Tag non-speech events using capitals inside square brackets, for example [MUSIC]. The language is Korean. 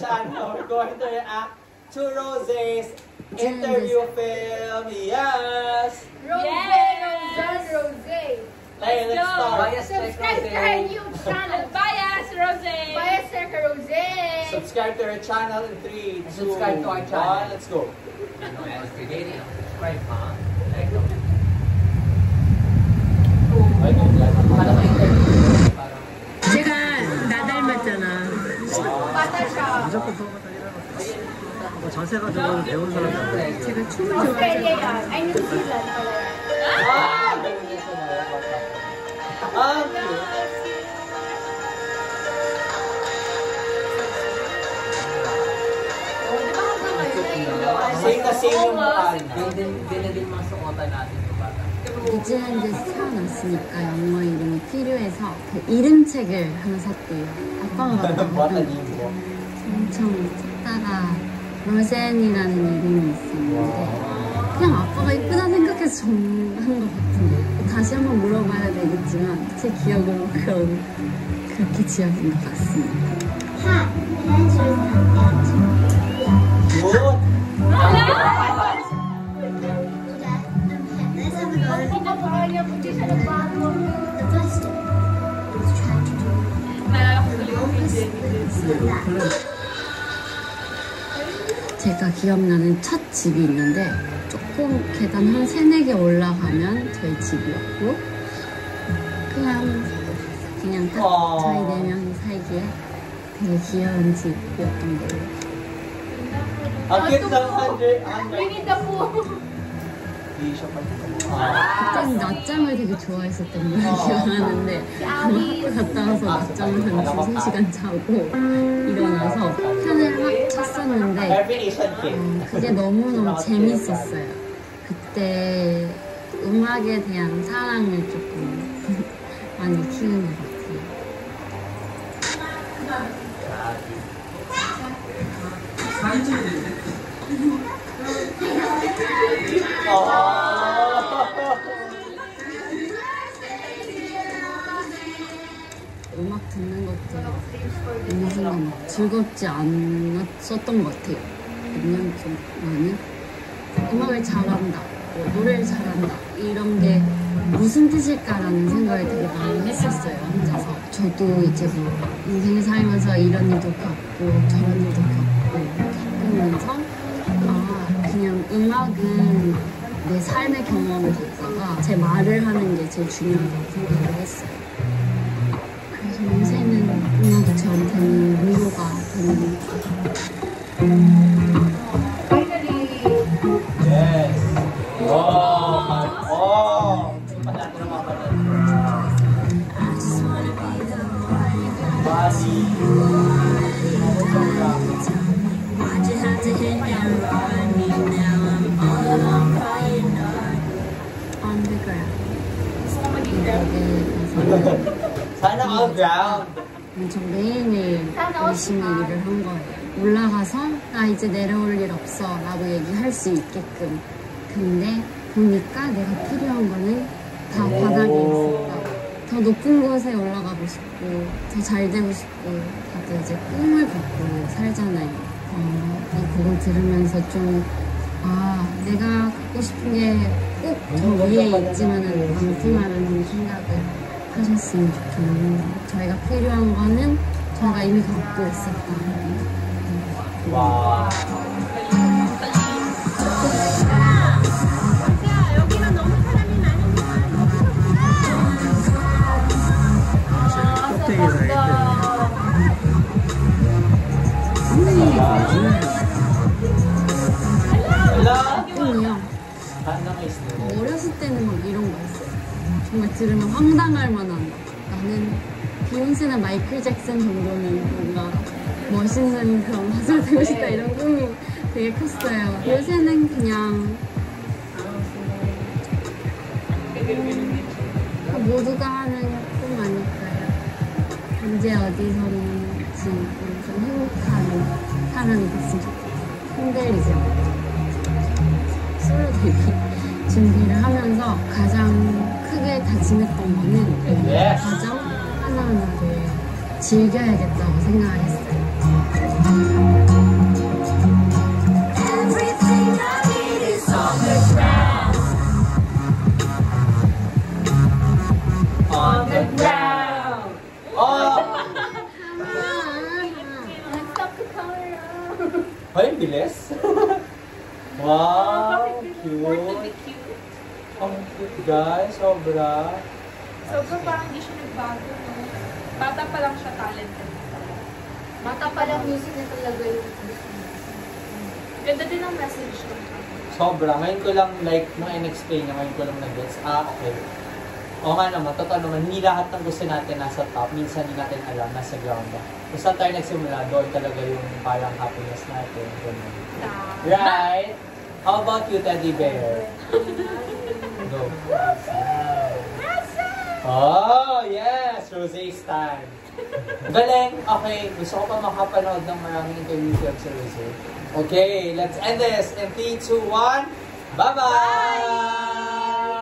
channel. We're going to react to Rose's interview film. Yes! Rose, Yes. Rose, Rose. Hey, let's go. start. Bias check Subscribe to her. YouTube channel. Bias, Rose! Bias Circle Rose. Subscribe to our channel in 3, 2, Subscribe to our channel. Let's go. LC Daily. Subscribe ha. Like, Ay, Akala ko interview. Parang, 무조건 뭐 자세가 좀 배운 사람이. 제가 춤을. Ah! Ah. Oh, yun? Same. 뉴질랜드 태어났으니까 영어 이름이 필요해서 그 이름책을 하나 샀대요. 아빠가. 엄청 찾다가 로젠이라는 이름이 있었는데 그냥 아빠가 이쁘다 생각해서 정한 것 같은데 다시 한번 물어봐야 되겠지만 제 기억으로 그런 그렇게 지어진 것 같습니다. Good. Ang 제가 기억나는 첫 집이 있는데 조금 계단 한 세네 개 올라가면 저희 집이었고 그냥 그냥 딱 어. 저희 네 명이 살기에 되게 귀여운 집이었던 거예요. Hindi siya pa. Ah. 그때는 낮잠을 되게 좋아했었던 걸로 기억하는데 학교 갔다 와서 낮잠을 한 두세 시간 자고 일어나서 편을 막 kid. 음, 그게 너무너무 [LAUGHS] 재밌었어요. 그때 음악에 대한 사랑을 조금 [LAUGHS] 많이 키운 것 같아요. 듣는 것도 순간 막 즐겁지 않았었던 것 같아요. 몇년 동안은 음악을 잘한다, 뭐 노래를 잘한다 이런 게 무슨 뜻일까라는 생각을 되게 많이 했었어요 혼자서. 저도 이제 뭐 인생을 살면서 이런 일도 겪고 저런 일도 겪고 겪으면서 아 그냥 음악은 내 삶의 경험을 듣다가 제 말을 하는 게 제일 중요하다고 생각을 했어요. 그래서 요새는 음악이 저한테는 위로가 되는 Yes. Oh. Oh. Pala ito naman pala. Bali. underground. 이렇게 Sana all ground. 엄청 매일매일 열심히 일을 한 거예요. 올라가서 나 이제 내려올 일 없어 라고 얘기할 수 있게끔. 근데 보니까 내가 필요한 거는 다 바닥에 있었다. 더 높은 곳에 올라가고 싶고 더 잘 되고 싶고 다들 이제 꿈을 갖고 살잖아요. 어, 이 곡을 들으면서 좀 아, 내가 갖고 싶은 게 꼭 저 위에 있지만은 않구나라는 생각을 하셨으면 좋겠네요. 저희가 필요한 거는 저희가 이미 갖고 있었다. Is 어렸을 때는 막 이런 거 있어요. 정말 들으면 황당할 만한 나는 비욘세나 마이클 잭슨 정도는 뭔가 멋있는 그런 가수가 되고 싶다 이런 꿈이 되게 컸어요. 요새는 그냥 음, 모두가 하는 꿈 아닐까요? 언제 어디서든지 좀 행복한 사람이 됐으면 좋겠어요. 흔들리지 않고. 솔로 데뷔 준비를 하면서 가장 크게 다짐했던 거는 Yes. 가장 하나하나를 즐겨야겠다고 생각을 했어요. Everything I need is on the ground. On the ground. Oh! Stop the camera. Ay, bilis. wow, Born to be cute. cute. Ang cute guys, sobra. Sobrang parang hindi siya nagbago, no? Bata pa lang siya talented. Bata pa lang music na talaga yung gusto niya. Ganda din ang message ko. Sobra. Ngayon ko lang, like, nung in-explain niya, ngayon ko lang nag-gets. Ah, okay. Oo nga naman, totoo naman, hindi lahat ng gusto natin nasa top. Minsan hindi natin alam, nasa ground ba. Kung saan tayo nagsimula, doon talaga yung parang happiness natin. Ganun. Right? How about you, Teddy Bear? [LAUGHS] Go. Oh, yes! Rose's time. Galing. Okay, gusto ko pa makapanood ng maraming interview films sa Rose. Okay, let's end this in 3, 2, 1. Bye-bye!